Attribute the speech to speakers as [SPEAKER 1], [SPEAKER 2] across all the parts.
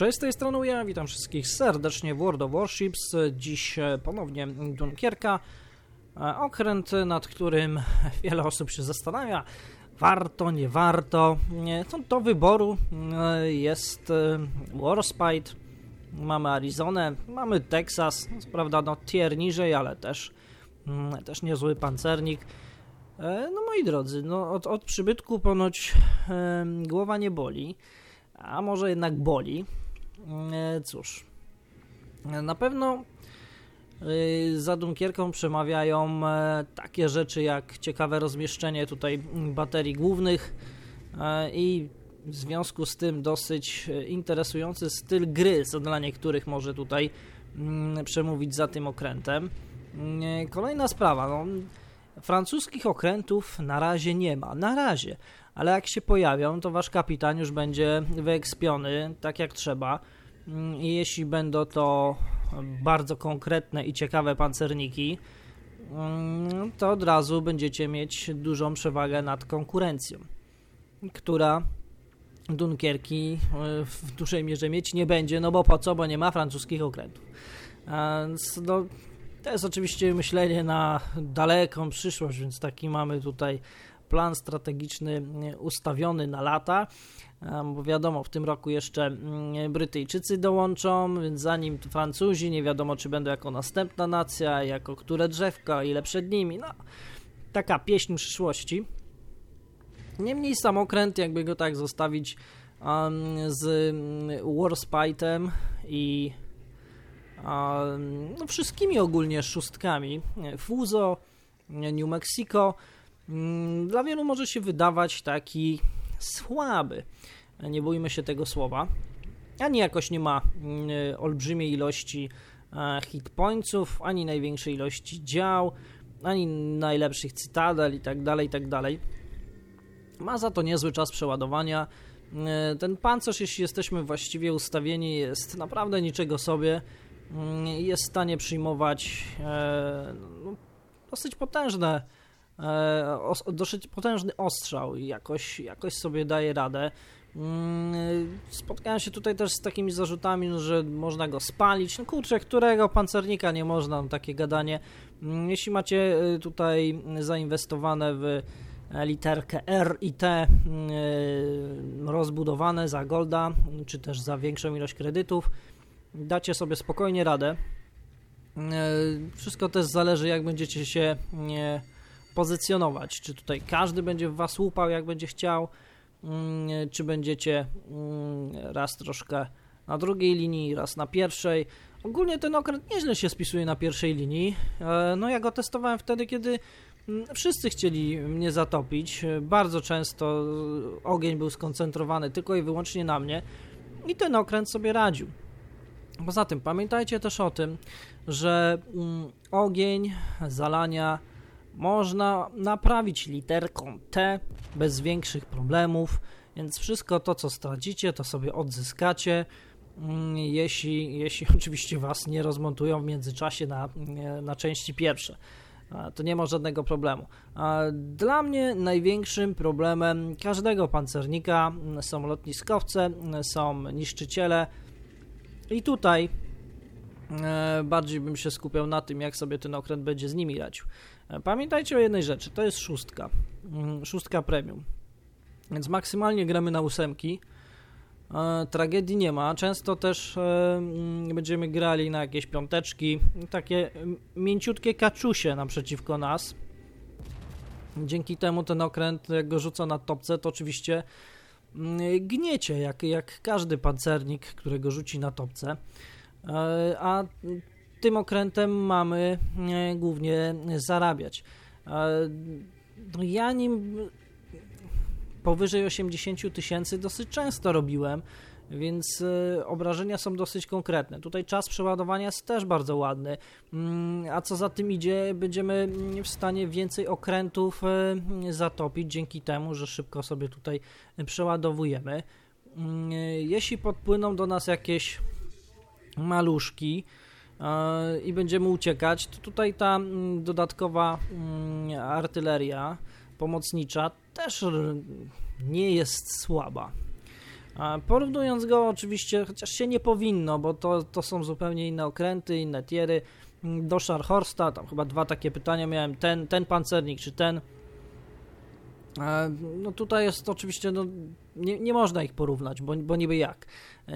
[SPEAKER 1] Cześć, z tej strony ja, witam wszystkich serdecznie w World of Warships. Dziś e, ponownie Dunkierka, e, okręt, nad którym wiele osób się zastanawia, warto, nie warto. To do wyboru e, jest Warspite, mamy Arizonę, mamy Texas, prawda, no tier niżej, ale też, mm, też niezły pancernik. No moi drodzy, no od, od przybytku ponoć głowa nie boli a może jednak boli. E, cóż, na pewno e, za Dunkierką przemawiają e, takie rzeczy jak ciekawe rozmieszczenie tutaj baterii głównych i w związku z tym dosyć interesujący styl gry, co dla niektórych może tutaj mm, przemówić za tym okrętem. Kolejna sprawa, no, francuskich okrętów na razie nie ma, na razie, ale jak się pojawią, to wasz kapitan już będzie wyekspiony tak jak trzeba. Mm, I jeśli będą to bardzo konkretne i ciekawe pancerniki, mm, to od razu będziecie mieć dużą przewagę nad konkurencją, która Dunkierki e, w dużej mierze mieć nie będzie, no bo po co, bo nie ma francuskich okrętów. Więc no, to jest oczywiście myślenie na daleką przyszłość, więc taki mamy tutaj plan strategiczny ustawiony na lata, bo wiadomo, w tym roku jeszcze mm, Brytyjczycy dołączą, więc zanim Francuzi, nie wiadomo czy będą jako następna nacja, jako które drzewka, ile przed nimi, no taka pieśń przyszłości. Niemniej samokręt, jakby go tak zostawić um, z mm, Warspite'em i um, no, wszystkimi ogólnie szóstkami, Fuzo, New Mexico, Mm, dla wielu może się wydawać taki słaby. Nie bójmy się tego słowa. Ani jakoś nie ma mm, olbrzymiej ilości e, hit pointsów, ani największej ilości dział, ani najlepszych cytadel i tak dalej, i tak dalej. Ma za to niezły czas przeładowania. E, ten pancerz, jeśli jesteśmy właściwie ustawieni, jest naprawdę niczego sobie. Mm, jest w stanie przyjmować e, no, dosyć potężne dosyć potężny ostrzał i jakoś, jakoś sobie daje radę. Mm, spotkałem się tutaj też z takimi zarzutami, no, że można go spalić. No kurczę, którego pancernika nie można, no, takie gadanie. Mm, jeśli macie y, tutaj zainwestowane w e, literkę R i T y, rozbudowane za golda, czy też za większą ilość kredytów, dacie sobie spokojnie radę. E, wszystko też zależy, jak będziecie się pozycjonować. Czy tutaj każdy będzie w was łupał, jak będzie chciał, mm, czy będziecie mm, raz troszkę na drugiej linii, raz na pierwszej. Ogólnie ten okręt nieźle się spisuje na pierwszej linii. E, no ja go testowałem wtedy, kiedy mm, wszyscy chcieli mnie zatopić. Bardzo często ogień był skoncentrowany tylko i wyłącznie na mnie i ten okręt sobie radził. Poza tym pamiętajcie też o tym, że ogień, zalania można naprawić literką T bez większych problemów, więc wszystko to, co stracicie, to sobie odzyskacie, mm, jeśli, jeśli oczywiście Was nie rozmontują w międzyczasie na, na części pierwsze. To nie ma żadnego problemu. Dla mnie największym problemem każdego pancernika są lotniskowce, są niszczyciele i tutaj bardziej bym się skupiał na tym, jak sobie ten okręt będzie z nimi radził. Pamiętajcie o jednej rzeczy, to jest szóstka, mm, szóstka premium, więc maksymalnie gramy na ósemki, e, tragedii nie ma, często też e, mm, będziemy grali na jakieś piąteczki, takie mięciutkie kaczusie naprzeciwko nas, dzięki temu ten okręt, jak go rzuca na topce, to oczywiście mm, gniecie, jak, jak każdy pancernik, którego rzuci na topce, e, a tym okrętem mamy e, głównie zarabiać. No ja nim powyżej 80 tysięcy dosyć często robiłem, więc e, obrażenia są dosyć konkretne. Tutaj czas przeładowania jest też bardzo ładny, mm, a co za tym idzie, będziemy w stanie więcej okrętów e, zatopić dzięki temu, że szybko sobie tutaj przeładowujemy. Mm, jeśli podpłyną do nas jakieś maluszki, i będziemy uciekać, to tutaj ta mm, dodatkowa mm, artyleria pomocnicza też nie jest słaba. Porównując go oczywiście, chociaż się nie powinno, bo to, to są zupełnie inne okręty, inne tiery, do Scharhorsta, tam chyba dwa takie pytania miałem, ten, ten pancernik czy ten. No tutaj jest oczywiście, no, nie, nie można ich porównać, bo, bo niby jak.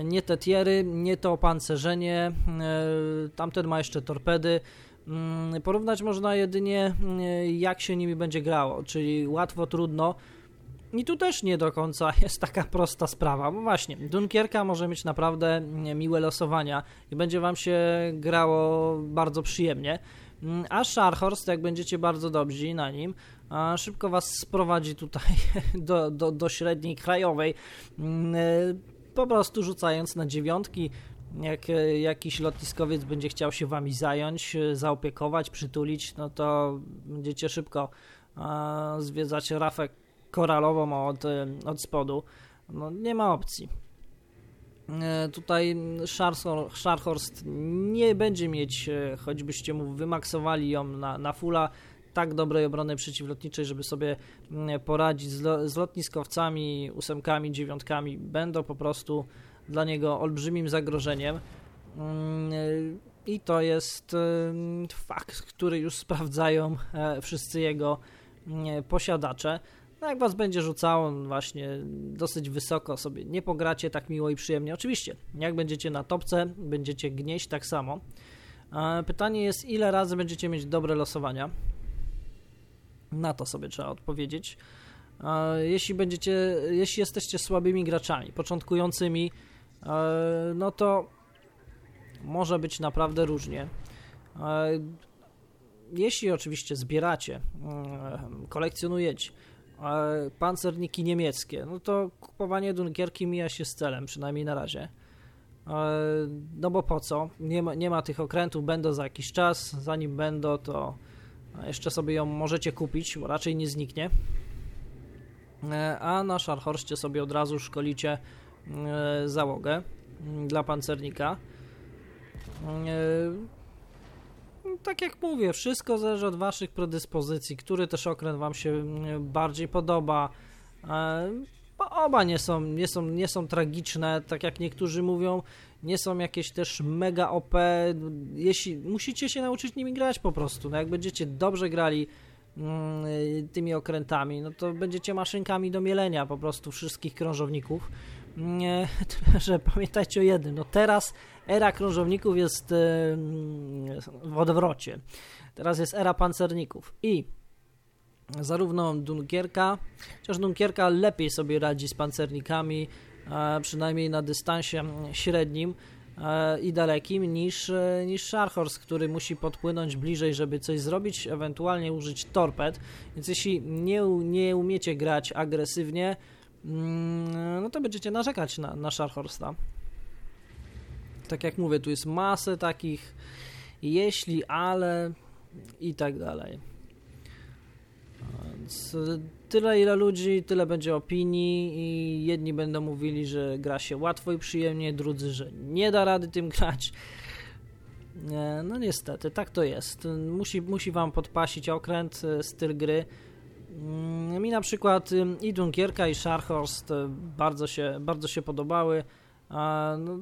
[SPEAKER 1] Nie te tiery, nie to opancerzenie, e, tamten ma jeszcze torpedy. Mm, porównać można jedynie e, jak się nimi będzie grało, czyli łatwo, trudno. I tu też nie do końca jest taka prosta sprawa, bo właśnie Dunkierka może mieć naprawdę miłe losowania i będzie Wam się grało bardzo przyjemnie, mm, a Scharhorst, jak będziecie bardzo dobrzy na nim, szybko Was sprowadzi tutaj do, do, do średniej krajowej, mm, po prostu rzucając na dziewiątki, jak jakiś lotniskowiec będzie chciał się Wami zająć, zaopiekować, przytulić, no to będziecie szybko zwiedzać rafę koralową od, od spodu. No, nie ma opcji. E, tutaj Scharhorst nie będzie mieć, e, choćbyście mu wymaksowali ją na, na fulla, tak dobrej obrony przeciwlotniczej, żeby sobie mm, poradzić z, z lotniskowcami, ósemkami, dziewiątkami. Będą po prostu dla niego olbrzymim zagrożeniem. Mm, e, I to jest fakt, który już sprawdzają wszyscy jego mm, posiadacze. No jak was będzie rzucało właśnie dosyć wysoko sobie, nie pogracie tak miło i przyjemnie. Oczywiście, jak będziecie na topce, będziecie gnieść tak samo. Pytanie jest, ile razy będziecie mieć dobre losowania? Na to sobie trzeba odpowiedzieć. Jeśli będziecie, jeśli jesteście słabymi graczami, początkującymi, no to może być naprawdę różnie. Jeśli oczywiście zbieracie, kolekcjonujecie, pancerniki niemieckie, no to kupowanie Dunkierki mija się z celem, przynajmniej na razie. No bo po co? Nie ma, nie ma tych okrętów, będą za jakiś czas, zanim będą, to jeszcze sobie ją możecie kupić, bo raczej nie zniknie. E, a na Szarhorście sobie od razu szkolicie e, załogę dla pancernika. E, tak jak mówię, wszystko zależy od Waszych predyspozycji, który też okręt Wam się mm, bardziej podoba. Bo oba nie są, nie, są, nie są tragiczne, tak jak niektórzy mówią, nie są jakieś też mega OP. Jeśli musicie się nauczyć nimi grać po prostu, no jak będziecie dobrze grali mm, tymi okrętami, no to będziecie maszynkami do mielenia po prostu wszystkich krążowników. Nie, że pamiętajcie o jednym, no teraz era krążowników jest w odwrocie. Teraz jest era pancerników i zarówno Dunkierka, chociaż Dunkierka lepiej sobie radzi z pancernikami, przynajmniej na dystansie średnim e, i dalekim niż, e, niż Scharhorst, który musi podpłynąć bliżej, żeby coś zrobić, ewentualnie użyć torped. Więc jeśli nie, nie umiecie grać agresywnie, mm, no to będziecie narzekać na, na Scharhorsta tak jak mówię, tu jest masę takich jeśli, ale i tak dalej. Więc tyle ile ludzi, tyle będzie opinii i jedni będą mówili, że gra się łatwo i przyjemnie, drudzy, że nie da rady tym grać. No niestety, tak to jest. Musi, musi wam podpasić okręt, e, styl gry. Mm, mi na przykład i Dunkierka i Scharhorst e, bardzo się, bardzo się podobały. No,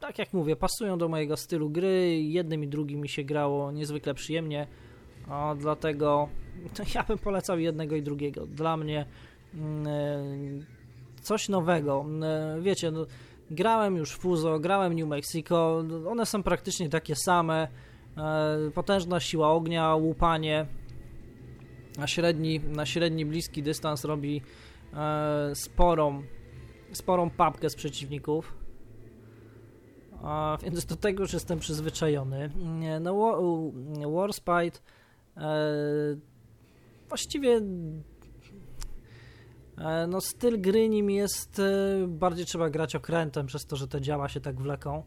[SPEAKER 1] tak jak mówię, pasują do mojego stylu gry. Jednym i drugim mi się grało niezwykle przyjemnie. A dlatego ja bym polecał jednego i drugiego. Dla mnie mm, e, coś nowego. E, wiecie, no, grałem już Fuzo, grałem New Mexico. One są praktycznie takie same. E, potężna siła ognia, łupanie. Na średni, na średni bliski dystans robi sporą, sporą papkę z przeciwników więc do tego już jestem przyzwyczajony. No, Warspite właściwie e, no styl gry nim jest e, bardziej trzeba grać okrętem przez to, że te działa się tak wleką,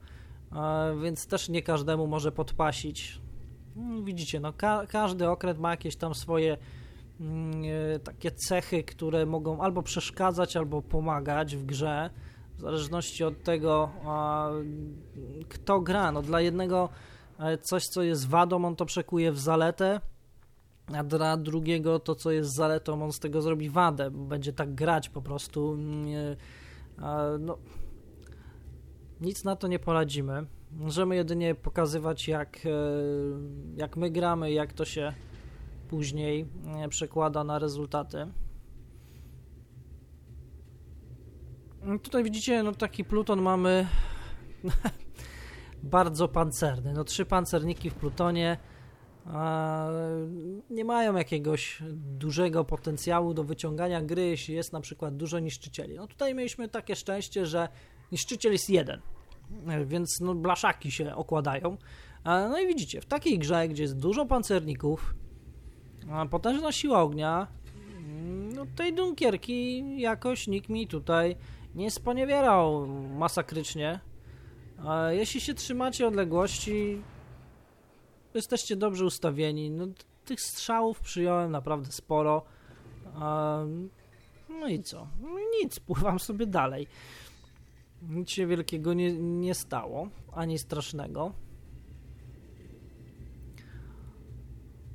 [SPEAKER 1] e, więc też nie każdemu może podpasić. Mm, widzicie, no ka każdy okręt ma jakieś tam swoje mm, takie cechy, które mogą albo przeszkadzać, albo pomagać w grze w zależności od tego, kto gra. No, dla jednego coś, co jest wadą, on to przekuje w zaletę, a dla drugiego to, co jest zaletą, on z tego zrobi wadę, będzie tak grać po prostu. Mm, No, nic na to nie poradzimy. Możemy jedynie pokazywać, jak, e, jak my gramy, jak to się później e, przekłada na rezultaty. No, tutaj widzicie, no taki Pluton mamy bardzo pancerny. No trzy pancerniki w Plutonie nie mają jakiegoś dużego potencjału do wyciągania gry, jeśli jest na przykład dużo niszczycieli. No tutaj mieliśmy takie szczęście, że niszczyciel jest jeden, więc no blaszaki się okładają. No i widzicie, w takiej grze, gdzie jest dużo pancerników, potężna siła ognia, no tej dunkierki jakoś nikt mi tutaj nie sponiewierał masakrycznie. Jeśli się trzymacie odległości, jesteście dobrze ustawieni. No, tych strzałów przyjąłem naprawdę sporo. No i co? No nic, pływam sobie dalej. Nic się wielkiego nie, nie stało, ani strasznego.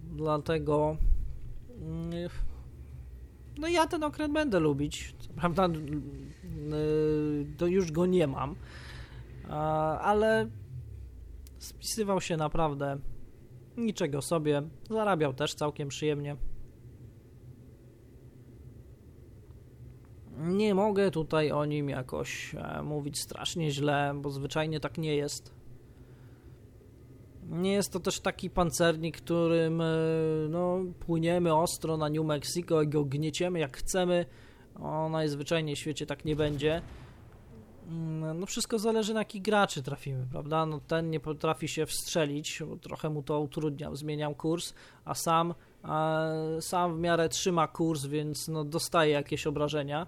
[SPEAKER 1] Dlatego mm, no ja ten okręt będę lubić. Co prawda to już go nie mam, ale spisywał się naprawdę niczego sobie, zarabiał też całkiem przyjemnie. Nie mogę tutaj o nim jakoś e, mówić strasznie źle, bo zwyczajnie tak nie jest. Nie jest to też taki pancernik, którym e, no, płyniemy ostro na New Mexico i go gnieciemy jak chcemy. O, najzwyczajniej w świecie tak nie będzie. Mm, no wszystko zależy na jakich graczy trafimy, prawda? No ten nie potrafi się wstrzelić, trochę mu to utrudniam, zmieniam kurs, a sam, a sam w miarę trzyma kurs, więc no dostaje jakieś obrażenia.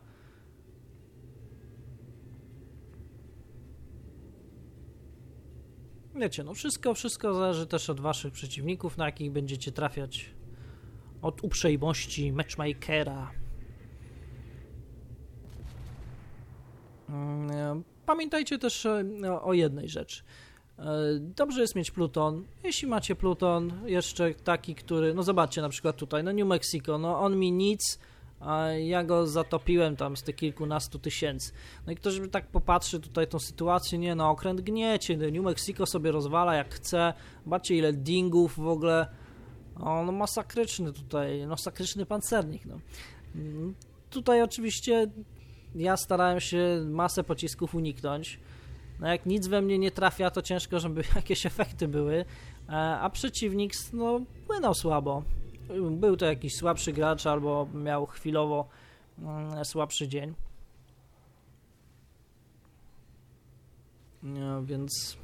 [SPEAKER 1] Wiecie, no wszystko, wszystko zależy też od waszych przeciwników, na jakich będziecie trafiać. Od uprzejmości matchmakera. Pamiętajcie też e, o jednej rzeczy. E, dobrze jest mieć Pluton. Jeśli macie Pluton, jeszcze taki, który, no zobaczcie na przykład tutaj, no New Mexico, no on mi nic, a ja go zatopiłem tam z tych kilkunastu tysięcy. No i ktoś by tak popatrzy tutaj tą sytuację, nie no, okręt gniecie, no, New Mexico sobie rozwala jak chce, zobaczcie ile dingów w ogóle, no masakryczny tutaj, no masakryczny pancernik, no. Mm, tutaj oczywiście ja starałem się masę pocisków uniknąć. No jak nic we mnie nie trafia, to ciężko, żeby jakieś efekty były, e, a przeciwnik no, płynął słabo. Był to jakiś słabszy gracz albo miał chwilowo mm, słabszy dzień. No, więc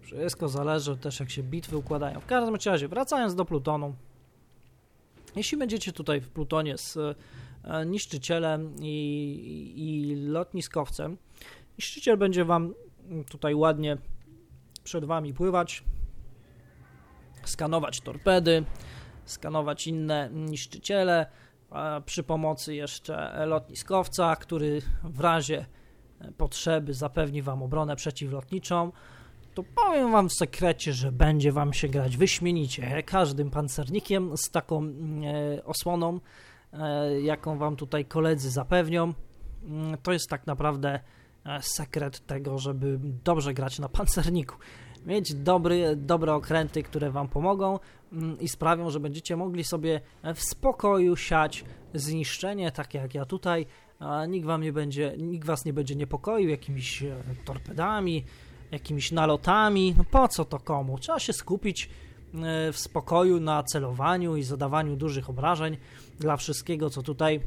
[SPEAKER 1] wszystko zależy też jak się bitwy układają. W każdym razie, wracając do Plutonu. Jeśli będziecie tutaj w Plutonie z niszczycielem i, i lotniskowcem. Niszczyciel będzie Wam tutaj ładnie przed Wami pływać, skanować torpedy, skanować inne niszczyciele przy pomocy jeszcze lotniskowca, który w razie potrzeby zapewni Wam obronę przeciwlotniczą. To powiem Wam w sekrecie, że będzie Wam się grać wyśmienicie każdym pancernikiem z taką e, osłoną E, jaką Wam tutaj koledzy zapewnią. Mm, to jest tak naprawdę e, sekret tego, żeby dobrze grać na pancerniku. Mieć dobry, dobre okręty, które Wam pomogą mm, i sprawią, że będziecie mogli sobie w spokoju siać zniszczenie, takie jak ja tutaj. Nikt, wam nie będzie, nikt Was nie będzie niepokoił jakimiś e, torpedami, jakimiś nalotami. No po co to komu? Trzeba się skupić w spokoju na celowaniu i zadawaniu dużych obrażeń dla wszystkiego, co tutaj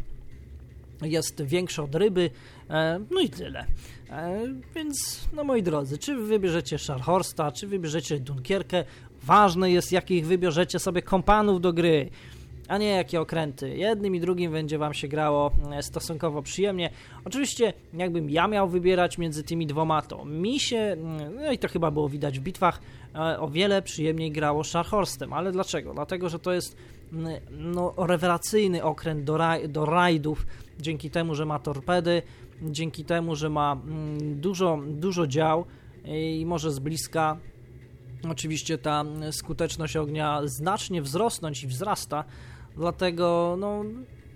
[SPEAKER 1] jest większe od ryby, e, no i tyle. E, więc, no moi drodzy, czy wybierzecie Scharhorsta, czy wybierzecie Dunkierkę, ważne jest, jakich wybierzecie sobie kompanów do gry a nie jakie okręty. Jednym i drugim będzie Wam się grało e, stosunkowo przyjemnie. Oczywiście, jakbym ja miał wybierać między tymi dwoma, to mi się, mm, no i to chyba było widać w bitwach, o wiele przyjemniej grało Scharhorstem. Ale dlaczego? Dlatego, że to jest no, rewelacyjny okręt do, raj, do rajdów, dzięki temu, że ma torpedy, dzięki temu, że ma mm, dużo, dużo dział i może z bliska oczywiście ta skuteczność ognia znacznie wzrosnąć i wzrasta, dlatego no,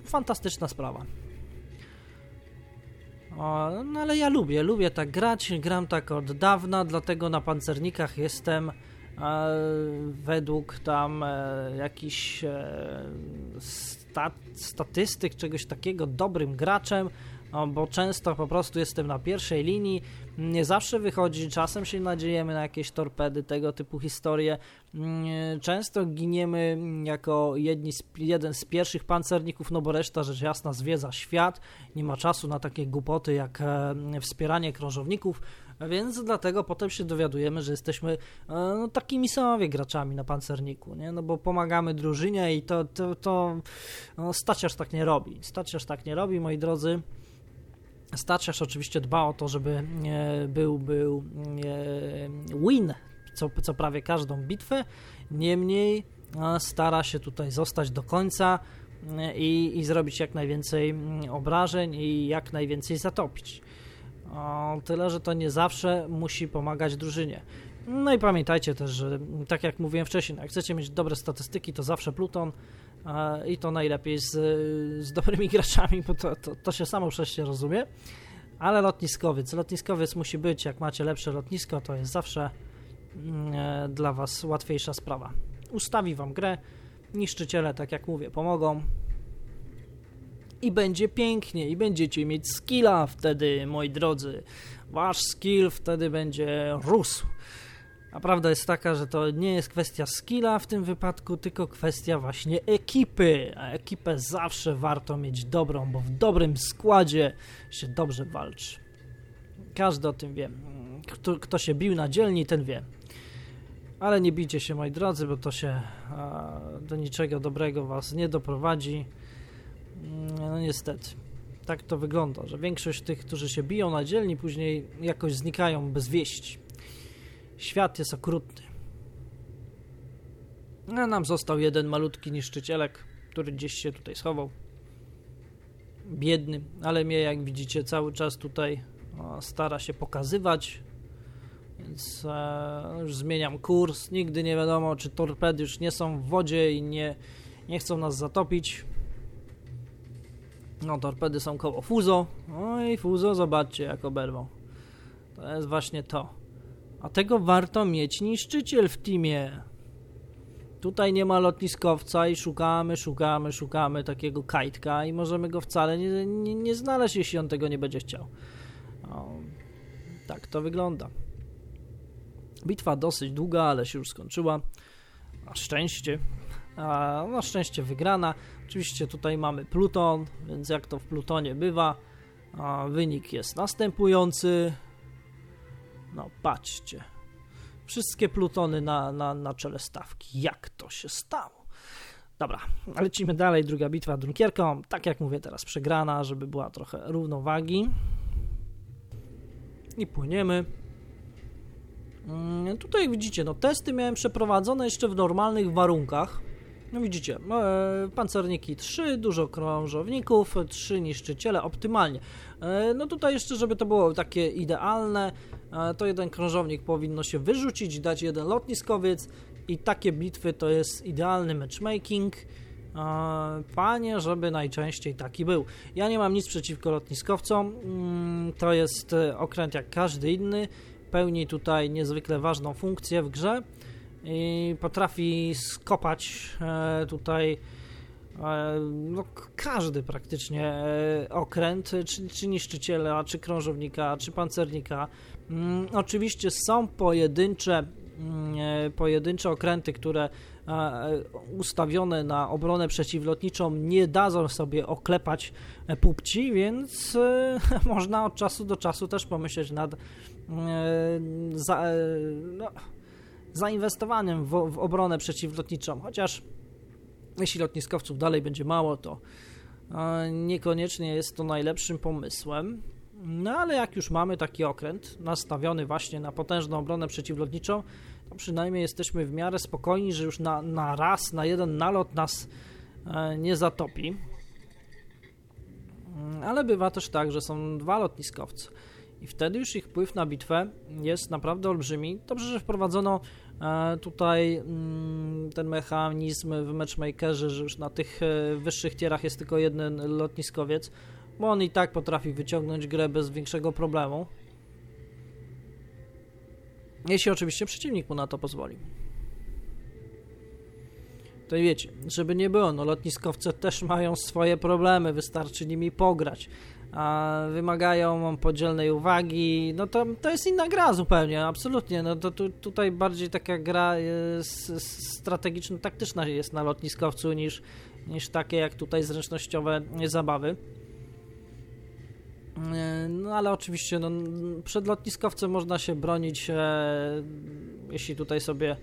[SPEAKER 1] fantastyczna sprawa. no ale ja lubię, lubię tak grać, gram tak od dawna, dlatego na pancernikach jestem według tam e, jakichś e, stat, statystyk, czegoś takiego, dobrym graczem, bo często po prostu jestem na pierwszej linii, nie zawsze wychodzi, czasem się nadziejemy na jakieś torpedy, tego typu historie. Mm, często giniemy jako jedni z, jeden z pierwszych pancerników, no bo reszta rzecz jasna zwiedza świat, nie ma czasu na takie głupoty jak e, wspieranie krążowników, więc dlatego potem się dowiadujemy, że jesteśmy e, no, takimi sobie graczami na pancerniku, nie? no bo pomagamy drużynie i to, to, to no, staciarz tak nie robi. Staciarz tak nie robi, moi drodzy. Staciarz oczywiście dba o to, żeby był, był win co, co prawie każdą bitwę, niemniej stara się tutaj zostać do końca i, i zrobić jak najwięcej mm, obrażeń i jak najwięcej zatopić. O, tyle, że to nie zawsze musi pomagać drużynie. No i pamiętajcie też, że tak jak mówiłem wcześniej, jak chcecie mieć dobre statystyki, to zawsze Pluton i to najlepiej z, z dobrymi graczami, bo to, to, to się samo przecież rozumie. Ale lotniskowiec, lotniskowiec musi być, jak macie lepsze lotnisko, to jest zawsze mm, e, dla Was łatwiejsza sprawa. Ustawi Wam grę, niszczyciele, tak jak mówię, pomogą i będzie pięknie i będziecie mieć skilla wtedy, moi drodzy. Wasz skill wtedy będzie rósł. A prawda jest taka, że to nie jest kwestia skilla w tym wypadku, tylko kwestia właśnie ekipy. A ekipę zawsze warto mieć dobrą, bo w dobrym składzie się dobrze walczy. Każdy o tym wie. Kto, kto się bił na dzielni, ten wie. Ale nie bijcie się, moi drodzy, bo to się a, do niczego dobrego was nie doprowadzi. No niestety. Tak to wygląda, że większość tych, którzy się biją na dzielni, później jakoś znikają bez wieści. Świat jest okrutny. A nam został jeden malutki niszczycielek, który gdzieś się tutaj schował. Biedny, ale mnie, jak widzicie, cały czas tutaj stara się pokazywać. Więc e, już zmieniam kurs. Nigdy nie wiadomo, czy torpedy już nie są w wodzie i nie, nie chcą nas zatopić. No, torpedy są koło Fuzo. Oj, Fuzo, zobaczcie, jak oberwał. To jest właśnie to. A tego warto mieć niszczyciel w teamie. Tutaj nie ma lotniskowca i szukamy, szukamy, szukamy takiego kajtka i możemy go wcale nie, nie, nie znaleźć, jeśli on tego nie będzie chciał. O, tak to wygląda. Bitwa dosyć długa, ale się już skończyła. Na szczęście. A, na szczęście wygrana. Oczywiście tutaj mamy Pluton, więc jak to w Plutonie bywa, wynik jest następujący. No, patrzcie. Wszystkie plutony na, na, na czele stawki. Jak to się stało? Dobra, lecimy dalej. Druga bitwa Dunkierką. Tak jak mówię, teraz przegrana, żeby była trochę równowagi. I płyniemy. Mm, tutaj widzicie, no testy miałem przeprowadzone jeszcze w normalnych warunkach no widzicie, e, pancerniki 3, dużo krążowników, 3 niszczyciele, optymalnie. E, no tutaj jeszcze, żeby to było takie idealne, e, to jeden krążownik powinno się wyrzucić, dać jeden lotniskowiec i takie bitwy to jest idealny matchmaking. Panie, żeby najczęściej taki był. Ja nie mam nic przeciwko lotniskowcom, mm, to jest okręt jak każdy inny, pełni tutaj niezwykle ważną funkcję w grze i potrafi skopać e, tutaj e, no, każdy praktycznie e, okręt, czy, czy niszczyciela, czy krążownika, czy pancernika. Mm, oczywiście są pojedyncze mm, pojedyncze okręty, które ustawione na obronę przeciwlotniczą nie dadzą sobie oklepać pupci, więc można od czasu do czasu też pomyśleć nad za, no, zainwestowaniem w, w obronę przeciwlotniczą, chociaż jeśli lotniskowców dalej będzie mało, to e, niekoniecznie jest to najlepszym pomysłem. No ale jak już mamy taki okręt nastawiony właśnie na potężną obronę przeciwlotniczą, to przynajmniej jesteśmy w miarę spokojni, że już na, na raz, na jeden nalot nas e, nie zatopi. Mm, ale bywa też tak, że są dwa lotniskowce i wtedy już ich wpływ na bitwę jest naprawdę olbrzymi. Dobrze, że wprowadzono tutaj mm, ten mechanizm w matchmakerze, że już na tych e, wyższych tierach jest tylko jeden lotniskowiec, bo on i tak potrafi wyciągnąć grę bez większego problemu. Jeśli oczywiście przeciwnik mu na to pozwoli. To wiecie, żeby nie było, no lotniskowce też mają swoje problemy, wystarczy nimi pograć. A wymagają podzielnej uwagi, no to, to jest inna gra zupełnie, absolutnie. No to tu, tutaj bardziej taka gra strategiczno-taktyczna jest na lotniskowcu niż, niż takie jak tutaj zręcznościowe zabawy. E, no ale oczywiście no, przed lotniskowcem można się bronić, e, jeśli tutaj sobie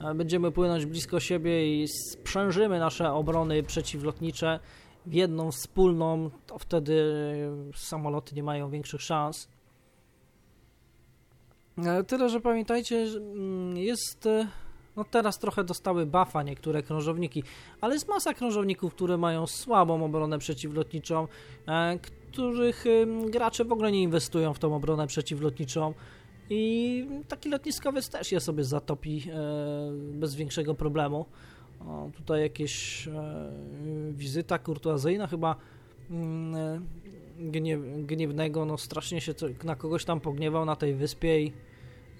[SPEAKER 1] e, będziemy płynąć blisko siebie i sprzężymy nasze obrony przeciwlotnicze w jedną wspólną, to wtedy samoloty nie mają większych szans. Tyle, że pamiętajcie, mm, jest no teraz trochę dostały buffa niektóre krążowniki, ale jest masa krążowników, które mają słabą obronę przeciwlotniczą, których gracze w ogóle nie inwestują w tą obronę przeciwlotniczą. I taki lotniskowiec też je sobie zatopi e, bez większego problemu. Tutaj jakieś e, wizyta kurtuazyjna chyba mm, e, gniew, gniewnego, no strasznie się na kogoś tam pogniewał na tej wyspie i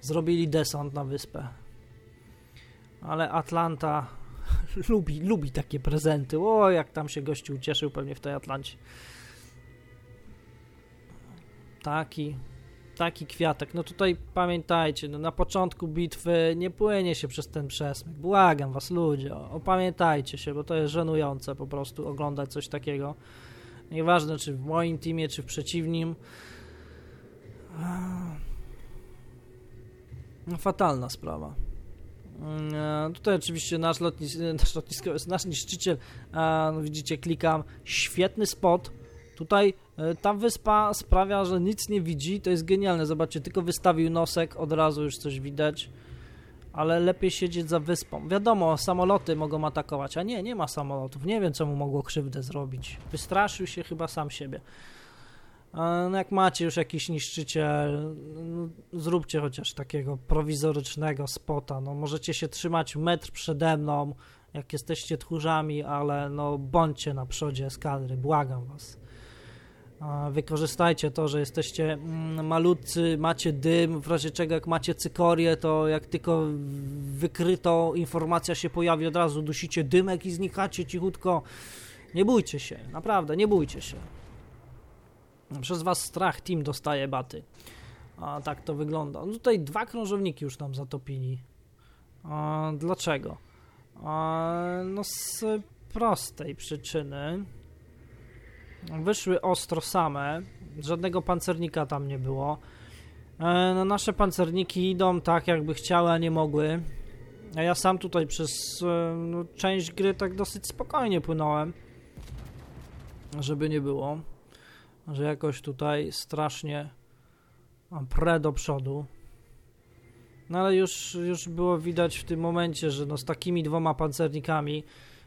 [SPEAKER 1] zrobili desant na wyspę. Ale Atlanta lubi, lubi takie prezenty. O, jak tam się gościu ucieszył pewnie w tej Atlancie. Taki, taki kwiatek. No tutaj pamiętajcie, no na początku bitwy nie płynie się przez ten przesmyk. Błagam was ludzie, opamiętajcie się, bo to jest żenujące po prostu oglądać coś takiego. Nieważne czy w moim teamie, czy w przeciwnim. No, fatalna sprawa. Mm, tutaj oczywiście nasz, lotnis nasz lotnisko, nasz niszczyciel, no widzicie, klikam, świetny spot, Tutaj e, ta wyspa sprawia, że nic nie widzi, to jest genialne. Zobaczcie, tylko wystawił nosek, od razu już coś widać. Ale lepiej siedzieć za wyspą. Wiadomo, samoloty mogą atakować, a nie, nie ma samolotów. Nie wiem, co mu mogło krzywdę zrobić. Wystraszył się chyba sam siebie. No jak macie już jakiś niszczyciel, no zróbcie chociaż takiego prowizorycznego spota. No możecie się trzymać metr przede mną, jak jesteście tchórzami, ale no bądźcie na przodzie eskadry, błagam was. Wykorzystajcie to, że jesteście mm, malutcy, macie dym, w razie czego jak macie cykorię, to jak tylko wykryto, informacja się pojawi, od razu dusicie dymek i znikacie cichutko. Nie bójcie się, naprawdę, nie bójcie się. Przez was strach team dostaje baty. A tak to wygląda. No tutaj dwa krążowniki już tam zatopili. A, dlaczego? A, no z prostej przyczyny wyszły ostro same, żadnego pancernika tam nie było. E, no, nasze pancerniki idą tak, jakby chciały, a nie mogły. A ja sam tutaj przez e, no, część gry tak dosyć spokojnie płynąłem. Żeby nie było, że jakoś tutaj strasznie pre do przodu. No ale już, już było widać w tym momencie, że no z takimi dwoma pancernikami,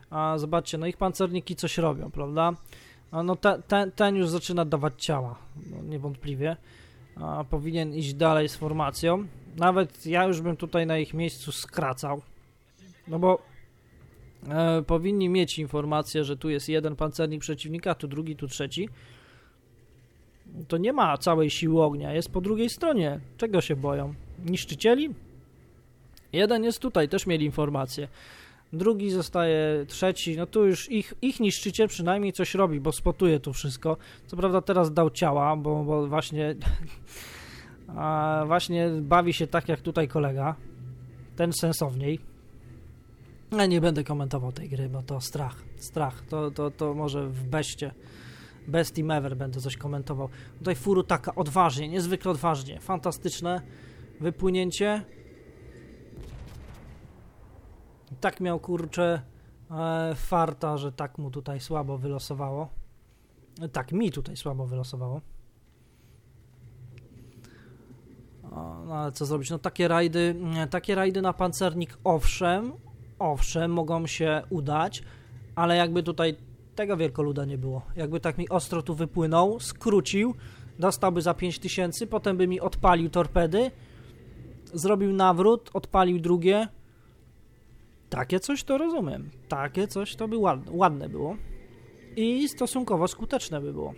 [SPEAKER 1] a zobaczcie, no ich pancerniki coś robią, prawda? No te, ten, ten już zaczyna dawać ciała, no, niewątpliwie. A powinien iść dalej z formacją. Nawet ja już bym tutaj na ich miejscu skracał. No bo e, powinni mieć informację, że tu jest jeden pancernik przeciwnika, tu drugi, tu trzeci. To nie ma całej siły ognia, jest po drugiej stronie. Czego się boją? Niszczycieli? Jeden jest tutaj, też mieli informację drugi zostaje trzeci, no tu już ich, ich niszczyciel przynajmniej coś robi, bo spotuje tu wszystko. Co prawda teraz dał ciała, bo, bo właśnie a właśnie bawi się tak jak tutaj kolega, ten sensowniej. Ja nie będę komentował tej gry, bo to strach, strach, to, to, to może w beście, best team ever będę coś komentował. Tutaj furu taka odważnie, niezwykle odważnie, fantastyczne wypłynięcie, tak miał kurczę e, farta, że tak mu tutaj słabo wylosowało. E, tak mi tutaj słabo wylosowało. No ale co zrobić? No takie rajdy, mm, takie rajdy na pancernik owszem, owszem, mogą się udać, ale jakby tutaj tego wielkoluda nie było. Jakby tak mi ostro tu wypłynął, skrócił, dostałby za 5000, potem by mi odpalił torpedy, zrobił nawrót, odpalił drugie, takie coś to rozumiem. Takie coś to by ładne, ładne było. I stosunkowo skuteczne by było.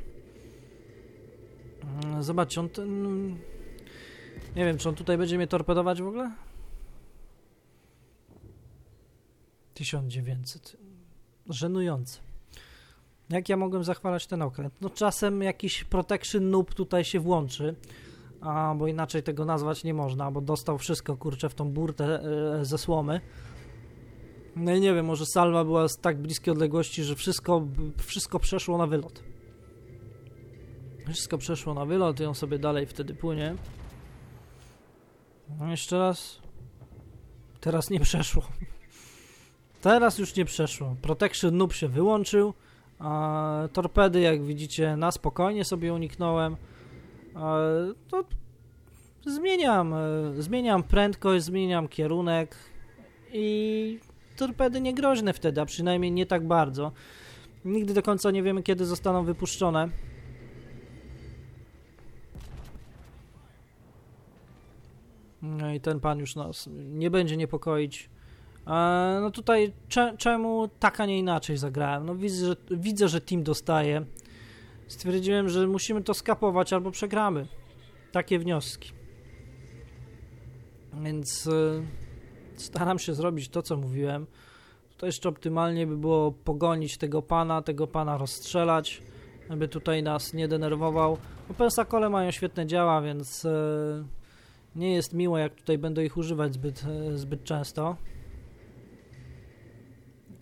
[SPEAKER 1] Mm, zobaczcie, on ten... Nie wiem, czy on tutaj będzie mnie torpedować w ogóle? 1900. Żenujące. Jak ja mogłem zachwalać ten okręt? No czasem jakiś protection noob tutaj się włączy, a, bo inaczej tego nazwać nie można, bo dostał wszystko, kurczę, w tą burtę e, ze słomy. No i nie wiem, może salwa była z tak bliskiej odległości, że wszystko, wszystko przeszło na wylot. Wszystko przeszło na wylot i on sobie dalej wtedy płynie. No jeszcze raz. Teraz nie przeszło. Teraz już nie przeszło. Protection noob się wyłączył. Torpedy, jak widzicie, na spokojnie sobie uniknąłem. To zmieniam, e, zmieniam prędkość, zmieniam kierunek i torpedy niegroźne wtedy, a przynajmniej nie tak bardzo. Nigdy do końca nie wiemy, kiedy zostaną wypuszczone. No i ten pan już nas nie będzie niepokoić. E, no tutaj cze, czemu tak, a nie inaczej zagrałem? No widzę że, widzę, że team dostaje. Stwierdziłem, że musimy to skapować albo przegramy. Takie wnioski. Więc e, staram się zrobić to, co mówiłem. To jeszcze optymalnie by było pogonić tego pana, tego pana rozstrzelać, aby tutaj nas nie denerwował. No mają świetne działa, więc e, nie jest miło, jak tutaj będę ich używać zbyt, e, zbyt często.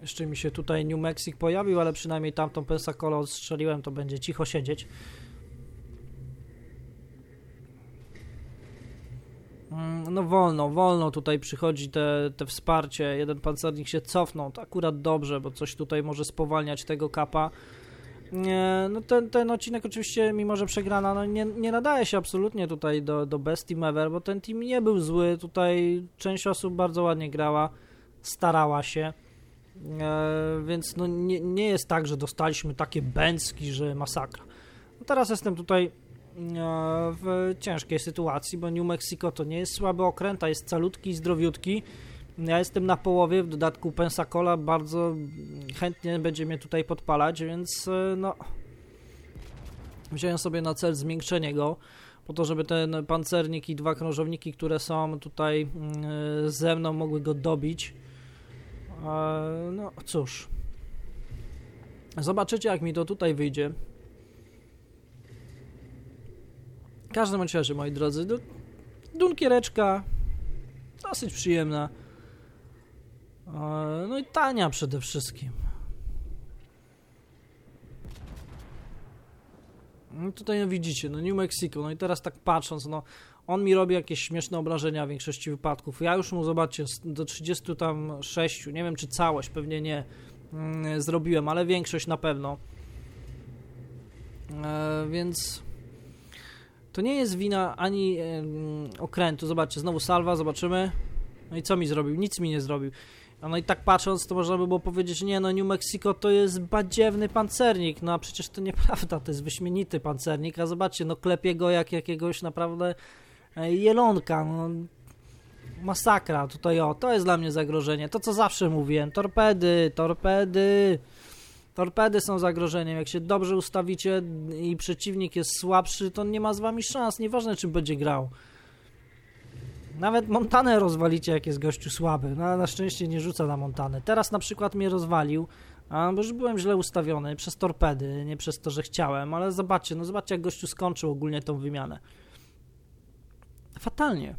[SPEAKER 1] Jeszcze mi się tutaj New Mexico pojawił, ale przynajmniej tamtą Pensacola odstrzeliłem, to będzie cicho siedzieć. No wolno, wolno tutaj przychodzi te, te wsparcie. Jeden pancernik się cofnął, to akurat dobrze, bo coś tutaj może spowalniać tego kapa. No ten, ten odcinek oczywiście, mimo że przegrana, no nie, nie nadaje się absolutnie tutaj do, do best team ever, bo ten team nie był zły. Tutaj część osób bardzo ładnie grała, starała się. E, więc no nie, nie jest tak, że dostaliśmy takie bęcki, że masakra. No teraz jestem tutaj w ciężkiej sytuacji, bo New Mexico to nie jest słaby okręt, a jest calutki i zdrowiutki. Ja jestem na połowie, w dodatku Pensacola bardzo chętnie będzie mnie tutaj podpalać, więc e, no wziąłem sobie na cel zmiękczenie go, po to, żeby ten pancernik i dwa krążowniki, które są tutaj mm, ze mną mogły go dobić. No cóż. Zobaczycie, jak mi to tutaj wyjdzie. Każdym razie, moi drodzy, Dunkiereczka dosyć przyjemna. No i tania przede wszystkim. No tutaj no widzicie, no New Mexico, no i teraz tak patrząc, no on mi robi jakieś śmieszne obrażenia w większości wypadków. Ja już mu, zobaczcie, do 36, nie wiem czy całość, pewnie nie, mm, zrobiłem, ale większość na pewno. E, więc to nie jest wina ani okrętu. Zobaczcie, znowu salwa, zobaczymy. No i co mi zrobił? Nic mi nie zrobił. No i tak patrząc, to można by było powiedzieć, nie no, New Mexico to jest badziewny pancernik, no a przecież to nieprawda, to jest wyśmienity pancernik, a zobaczcie, no klepie go jak jakiegoś naprawdę E, jelonka, no, masakra tutaj, o, to jest dla mnie zagrożenie, to co zawsze mówiłem, torpedy, torpedy, torpedy są zagrożeniem, jak się dobrze ustawicie i przeciwnik jest słabszy, to nie ma z wami szans, nieważne czym będzie grał. Nawet Montanę rozwalicie, jak jest gościu słaby. No, na szczęście nie rzuca na Montanę. Teraz na przykład mnie rozwalił, a, bo już byłem źle ustawiony przez torpedy, nie przez to, że chciałem, ale zobaczcie, no zobaczcie, jak gościu skończył ogólnie tą wymianę fatalnie.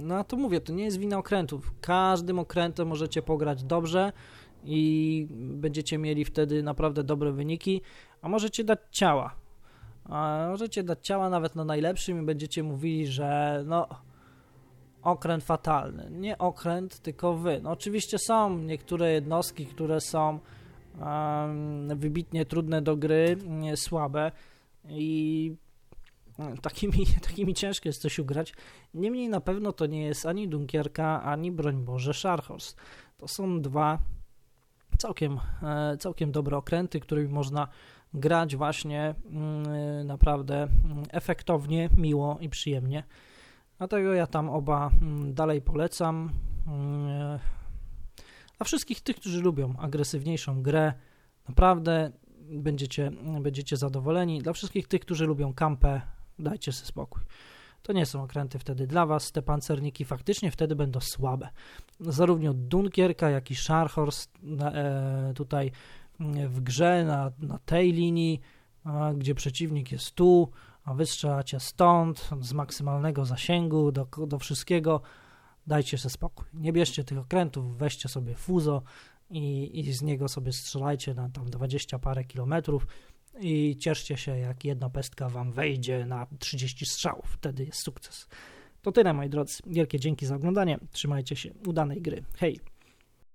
[SPEAKER 1] No a to mówię, to nie jest wina okrętów. Każdym okrętem możecie pograć dobrze i będziecie mieli wtedy naprawdę dobre wyniki, a możecie dać ciała. A możecie dać ciała nawet na najlepszym i będziecie mówili, że no okręt fatalny. Nie okręt, tylko wy. No oczywiście są niektóre jednostki, które są wybitnie trudne do gry, słabe i takimi, takimi ciężko jest coś ugrać. Niemniej na pewno to nie jest ani Dunkierka, ani broń Boże Scharhorst. To są dwa całkiem, e, całkiem dobre okręty, którymi można grać właśnie mm, naprawdę mm, efektownie, miło i przyjemnie. Dlatego ja tam oba mm, dalej polecam. Dla wszystkich tych, którzy lubią agresywniejszą grę, naprawdę będziecie, będziecie zadowoleni. Dla wszystkich tych, którzy lubią kampę, dajcie sobie spokój. To nie są okręty wtedy dla Was. Te pancerniki faktycznie wtedy będą słabe. Zarówno Dunkierka, jak i Scharhorst e, tutaj w grze na, na tej linii, gdzie przeciwnik jest tu, a wy strzelacie stąd, z maksymalnego zasięgu do, do wszystkiego. Dajcie sobie spokój. Nie bierzcie tych okrętów, weźcie sobie fuzo i, i z niego sobie strzelajcie na tam 20 parę kilometrów i cieszcie się, jak jedna pestka wam wejdzie na 30 strzałów. Wtedy jest sukces. To tyle, moi drodzy. Wielkie dzięki za oglądanie. Trzymajcie się. Udanej gry. Hej!